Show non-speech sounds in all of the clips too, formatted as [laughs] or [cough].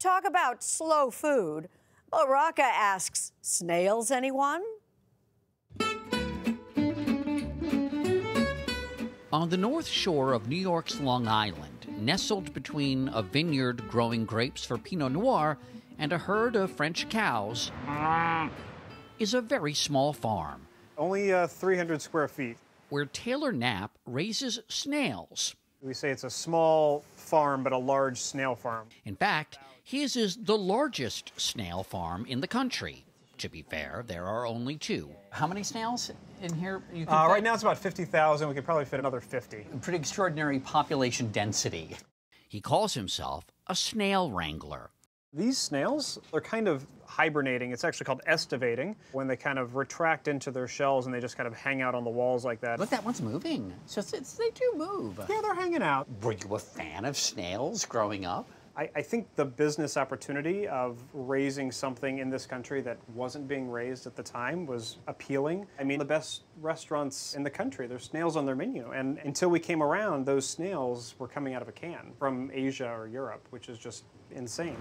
Talk about slow food. Mo Rocca asks, snails anyone? On the north shore of New York's Long Island, nestled between a vineyard growing grapes for Pinot Noir and a herd of French cows, is a very small farm. Only uh, 300 square feet. Where Taylor Knapp raises snails. We say it's a small farm, but a large snail farm. In fact, his is the largest snail farm in the country. To be fair, there are only two. How many snails in here? Uh, right now it's about 50,000. We could probably fit another 50. Pretty extraordinary population density. He calls himself a snail wrangler. These snails, they're kind of hibernating. It's actually called estivating, when they kind of retract into their shells and they just kind of hang out on the walls like that. Look, that one's moving. So it's, it's, they do move. Yeah, they're hanging out. Were you a fan of snails growing up? I, I, think the business opportunity of raising something in this country that wasn't being raised at the time was appealing. I mean, the best restaurants in the country, there's snails on their menu. And until we came around, those snails were coming out of a can from Asia or Europe, which is just insane.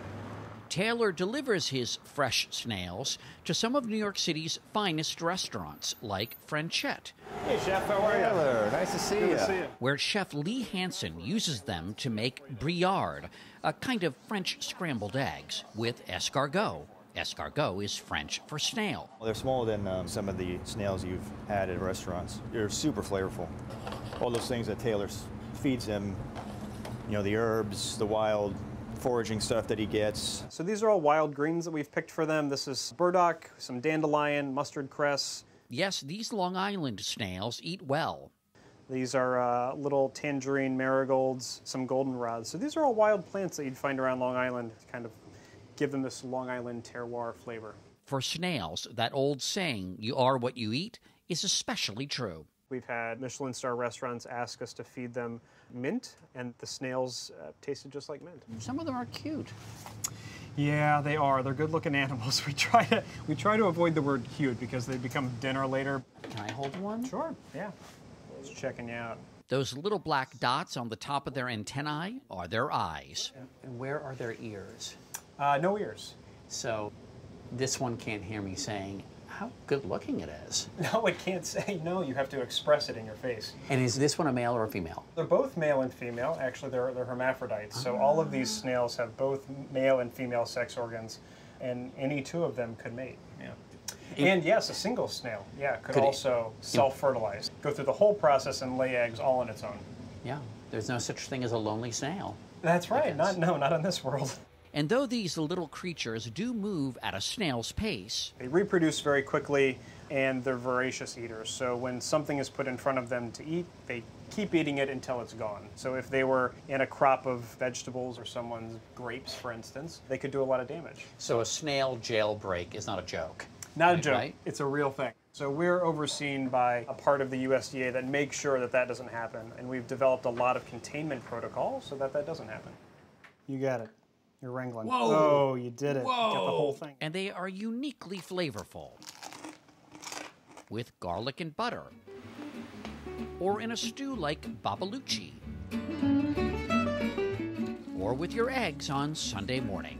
Taylor delivers his fresh snails to some of New York City's finest restaurants, like Frenchette. Hey, Chef, how are you? Taylor, nice to see, Good you. to see you. Where Chef Lee Hanson uses them to make brouillade, a kind of French scrambled eggs, with escargot. Escargot is French for snail. Well, they're smaller than um, some of the snails you've had at restaurants. They're super flavorful. All those things that Taylor feeds them, you know, the herbs, the wild foraging stuff that he gets. So these are all wild greens that we've picked for them. This is burdock, some dandelion, mustard cress. Yes, these Long Island snails eat well. These are uh, little tangerine marigolds, some goldenrods. So these are all wild plants that you'd find around Long Island to kind of give them this Long Island terroir flavor. For snails, that old saying, you are what you eat, is especially true. We've had Michelin star restaurants ask us to feed them mint, and the snails uh, tasted just like mint. Some of them are cute. Yeah, they are. They're good-looking [laughs] animals. We try to we try to avoid the word cute because they become dinner later. Can I hold one? Sure. Yeah. Just checking you out. Those little black dots on the top of their antennae are their eyes. And where are their ears? Uh, no ears. So this one can't hear me saying, how good looking it is. [laughs] No, it can't say no. You have to express it in your face. And is this one a male or a female? They're both male and female. Actually, they're, they're hermaphrodites. So all of these snails have both male and female sex organs, and any two of them could mate. Yeah. And yes, a single snail, yeah, could, could also self-fertilize, go through the whole process and lay eggs all on its own. Yeah, there's no such thing as a lonely snail. That's right. Not no, not in this world. [laughs] And though these little creatures do move at a snail's pace, they reproduce very quickly and they're voracious eaters. So when something is put in front of them to eat, they keep eating it until it's gone. So if they were in a crop of vegetables or someone's grapes, for instance, they could do a lot of damage. So a snail jailbreak is not a joke. Not a joke. Right? It's a real thing. So we're overseen by a part of the USDA that makes sure that that doesn't happen. And we've developed a lot of containment protocols so that that doesn't happen. You got it. You're wrangling. Whoa! Oh, you did it. Whoa! You got the whole thing. And they are uniquely flavorful. With garlic and butter. Or in a stew like babalucci. Or with your eggs on Sunday morning.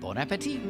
Bon appetit!